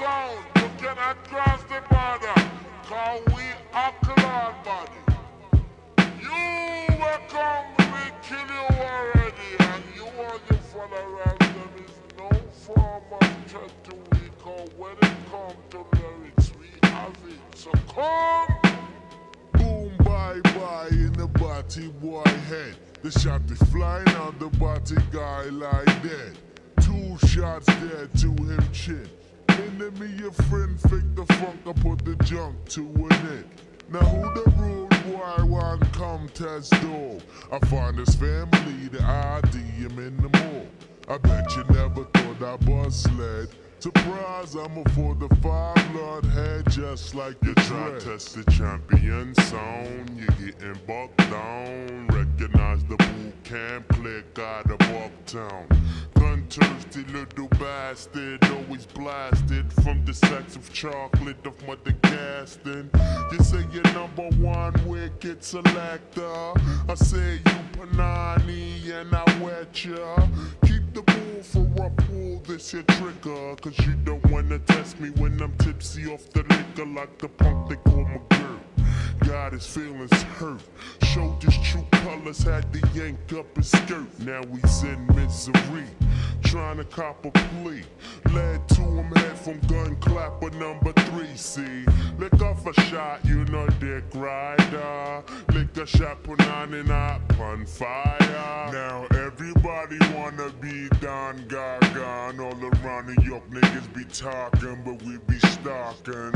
sound. You cannot cross the border. Cause we are clan body. You will come, we kill you already. And you and your followers, there is no form of threat to we. Cause when it comes to lyrics, we have it. So come. Boom, bye bye in the body boy head. The shot is flying out the body guy like that. Two shots dead to him chin. Enemy your friend fake the funk I put the junk to an end. Now who the rude boy want come test dog? I find his family the ID him in the mall. I bet you never thought I bust led. Surprise, I'm a for the five blood head just like You try test the champion sound, You're getting bucked down. Recognize the Boot Camp Clik out of Bucktown. Thirsty little bastard, always blasted from the sacks of chocolate of Mother Gaston. You say you're number one wicked selector. I say you Panani and I wet ya. Keep the bull for I pull this here trigger. Cause you don't wanna test me when I'm tipsy off the liquor like the punk they call my girl. Got his feelings hurt. Showed his true colors, had to yank up his skirt. Now he's in misery. Trying to cop a plea. Led to him head from gun clapper number three. See, lick off a shot, you know dick rider. Lick a shot, put on and up on fire. Now everybody wanna be Don Gaga. And all around New York niggas be talking, but we be stalking.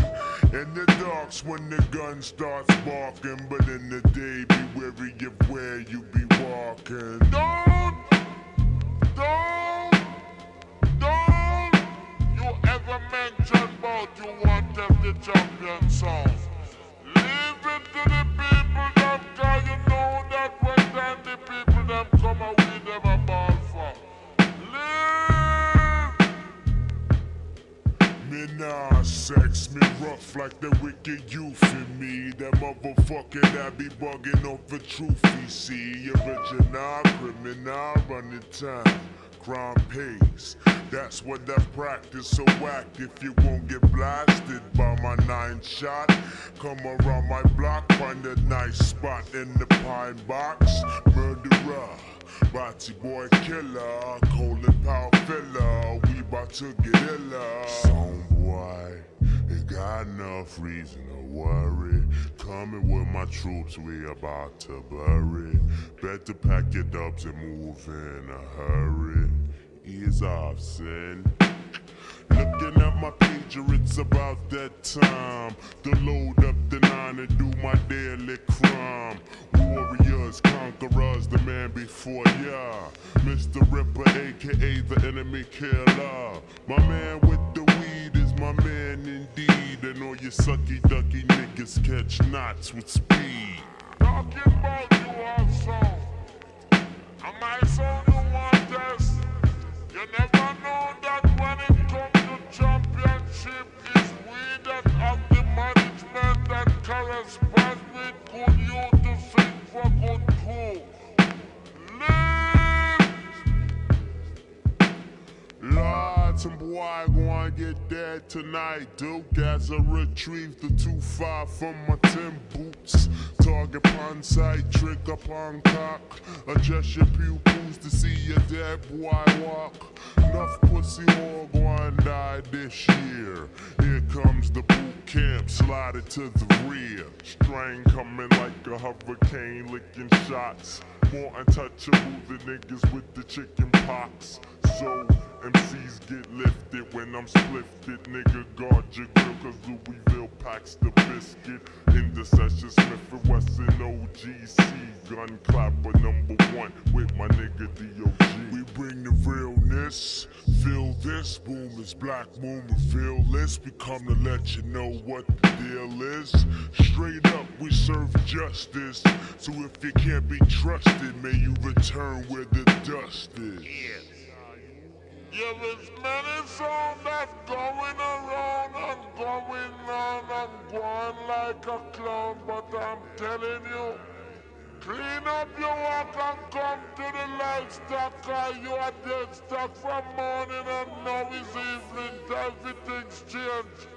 In the darks when the gun starts barking, but in the day be wary of where you be walking. Don't, you them the champion song. Leave it to the people them, cause you know that when time the people them come and we a ball for. Leave. Me nah sex, me rough like the wicked youth in me. That motherfucker that be bugging off the truth he see. Original criminal running time. Crime pays. That's what that practice. So act if you won't get blasted by my nine shot. Come around my block, find a nice spot in the pine box. Murderer. Body boy killer, Colin Powell filler, we bout to get illa. Some boy, ain't got enough reason to worry. Coming with my troops, we about to bury. Better pack your dubs and move in a hurry. Ease off, sin. Looking at my pager, it's about that time to load up the nine and do my daily crime. Warriors, conquerors, the man before ya. Mr. Ripper, aka the enemy killer. My man with the weed is my man indeed. And all you sucky ducky niggas catch knots with speed. Talking about you also. I'm I corresponds with good you to sing for good crew. Some boy gonna get dead tonight. Duke as I retrieve the 2-5 from my 10 boots. Target upon sight, trick upon cock. Adjust your pupils to see a dead boy walk. Enough pussy all gonna die this year. Comes the boot camp, slide it to the rear. Starang coming like a hurricane, licking shots. More untouchable than niggas with the chicken pox. So MCs get lifted when I'm splifted. Nigga, guard your grill, cause Louieville packs the biscuit. In the session, Smif-N-Wessun OGC. Gun clapper number one with my nigga DOG. Bring the realness. Feel this, boom is black moon, reveal this. We come to let you know what the deal is. Straight up, we serve justice. So if you can't be trusted, may you return where the dust is. Yeah, There is many sound that's going around and going on and going like a clown, but I'm telling you, clean up your walk and come to the livestock, cause you are dead stuck from morning and now is evening, everything's changed.